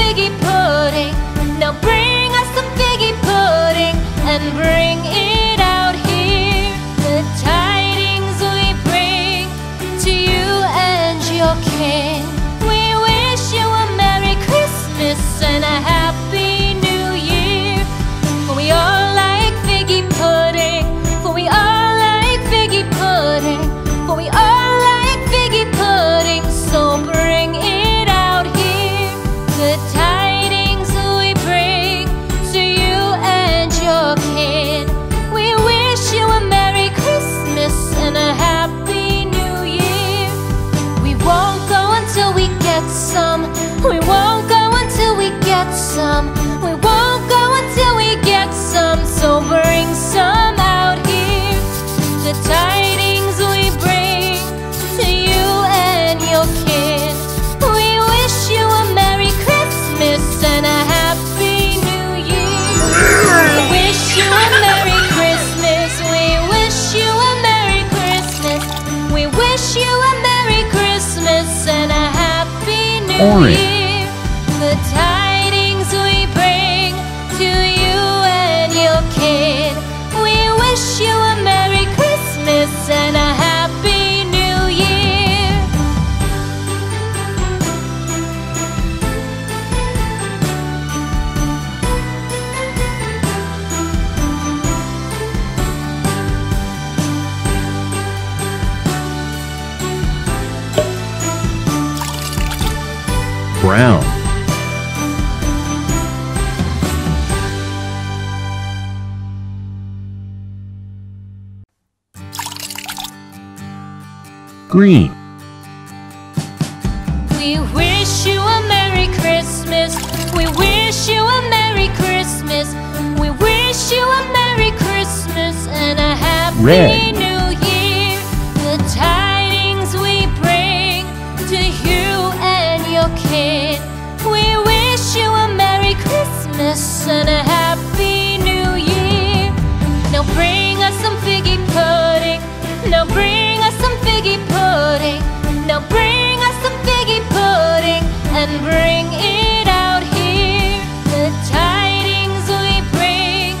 figgy pudding. Now bring us some figgy pudding and bring it out here. The tidings we bring to you and your kin. Orange. Brown, green, We wish you a Merry Christmas. We wish you a Merry Christmas. We wish you a Merry Christmas and a Happy Red. And a Happy New Year. Now bring us some figgy pudding. Now bring us some figgy pudding. Now bring us some figgy pudding and bring it out here. The tidings we bring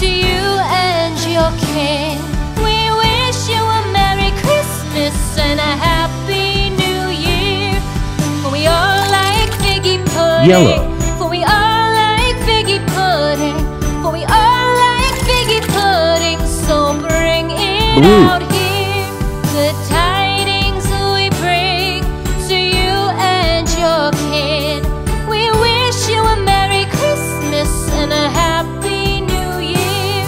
to you and your kin. We wish you a Merry Christmas and a Happy New Year. We all like figgy pudding. Yellow. Out here. The tidings we bring to you and your kid. We wish you a Merry Christmas and a Happy New Year.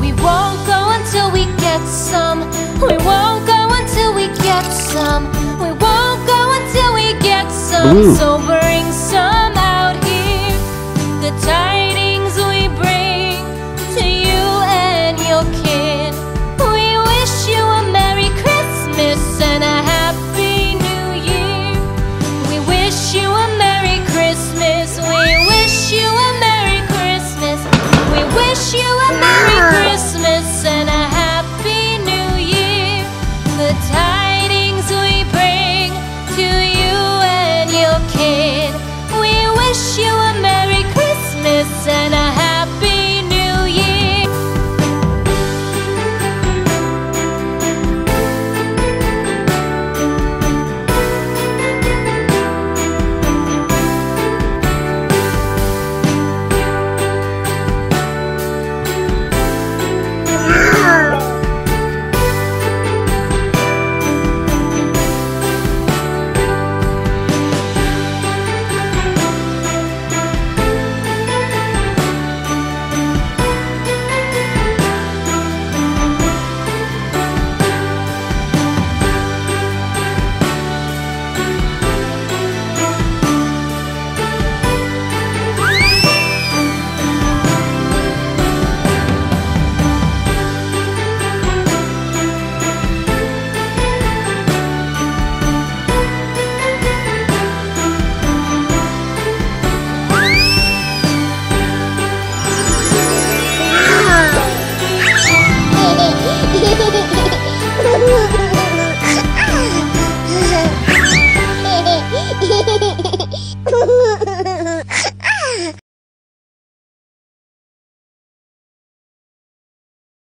We won't go until we get some. We won't go until we get some. We won't go until we get some. So